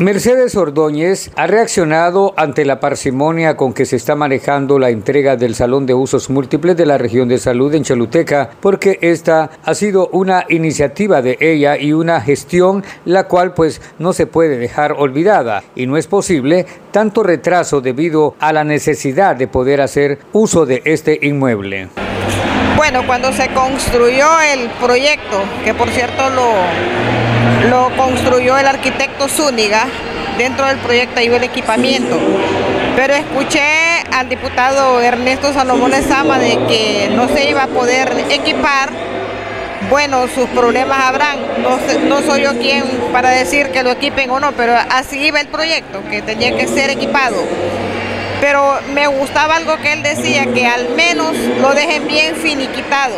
Mercedes Ordóñez ha reaccionado ante la parsimonia con que se está manejando la entrega del Salón de Usos Múltiples de la región de salud en Choluteca, porque esta ha sido una iniciativa de ella y una gestión la cual pues no se puede dejar olvidada y no es posible tanto retraso debido a la necesidad de poder hacer uso de este inmueble. Bueno, cuando se construyó el proyecto, que por cierto lo lo construyó el arquitecto Zúñiga, dentro del proyecto iba el equipamiento. Pero escuché al diputado Ernesto Salomón Sama de que no se iba a poder equipar. Bueno, sus problemas habrán. No soy yo quien para decir que lo equipen o no, pero así iba el proyecto, que tenía que ser equipado. Pero me gustaba algo que él decía, que al menos lo dejen bien finiquitado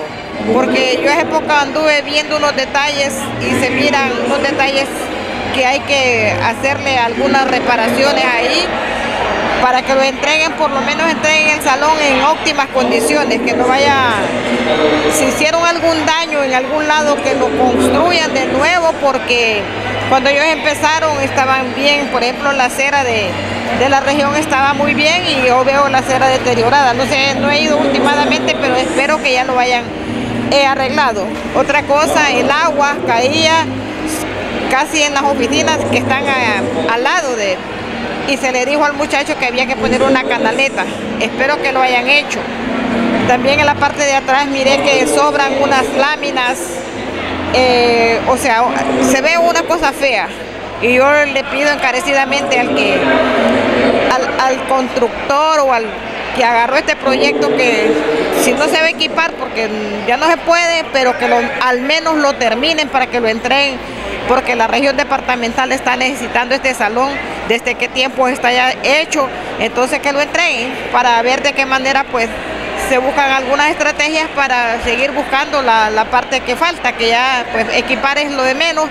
porque yo hace poco anduve viendo unos detalles y se miran unos detalles que hay que hacerle algunas reparaciones ahí para que lo entreguen, por lo menos entreguen salón en óptimas condiciones, que no vaya, si hicieron algún daño en algún lado, que lo construyan de nuevo, porque cuando ellos empezaron estaban bien, por ejemplo la acera de, de la región estaba muy bien y yo veo la acera deteriorada, no sé, no he ido últimamente, pero espero que ya lo vayan he arreglado. Otra cosa, el agua caía casi en las oficinas que están al lado de. Y se le dijo al muchacho que había que poner una canaleta. Espero que lo hayan hecho. También en la parte de atrás miré que sobran unas láminas. Eh, o sea, se ve una cosa fea. Y yo le pido encarecidamente al que, al constructor o al que agarró este proyecto que si no se va a equipar porque ya no se puede, pero que al menos lo terminen para que lo entreguen, porque la región departamental está necesitando este salón, desde qué tiempo está ya hecho, entonces que lo entreguen para ver de qué manera pues se buscan algunas estrategias para seguir buscando la, la parte que falta, que ya pues equipar es lo de menos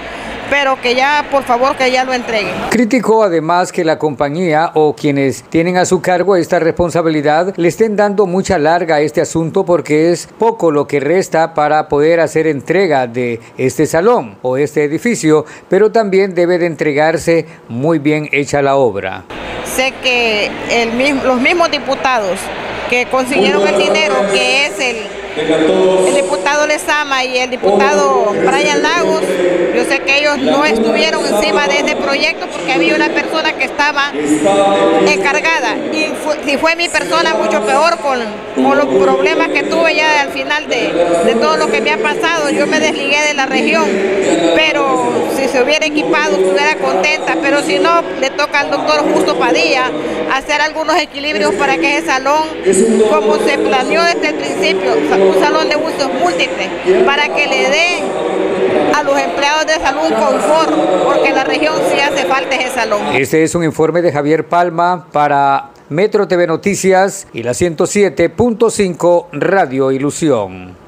pero que ya, por favor, que ya lo entreguen. Criticó además que la compañía o quienes tienen a su cargo esta responsabilidad le estén dando mucha larga a este asunto porque es poco lo que resta para poder hacer entrega de este salón o este edificio, pero también debe de entregarse muy bien hecha la obra. Sé que el los mismos diputados que consiguieron el dinero, que es el el diputado Lezama y el diputado Brian no estuvieron encima de este proyecto porque había una persona que estaba encargada. Si fue mi persona, mucho peor con, los problemas que tuve ya al final de, de todo lo que me ha pasado. Yo me desligué de la región, pero si se hubiera equipado estuviera contenta, pero si no, le toca al doctor Justo Padilla hacer algunos equilibrios para que ese salón, como se planeó desde el principio, un salón de usos múltiples para que le dé a los empleados de salud confort, porque en la región sí hace falta ese salón. Este es un informe de Javier Palma para Metro TV Noticias y la 107.5 Radio Ilusión.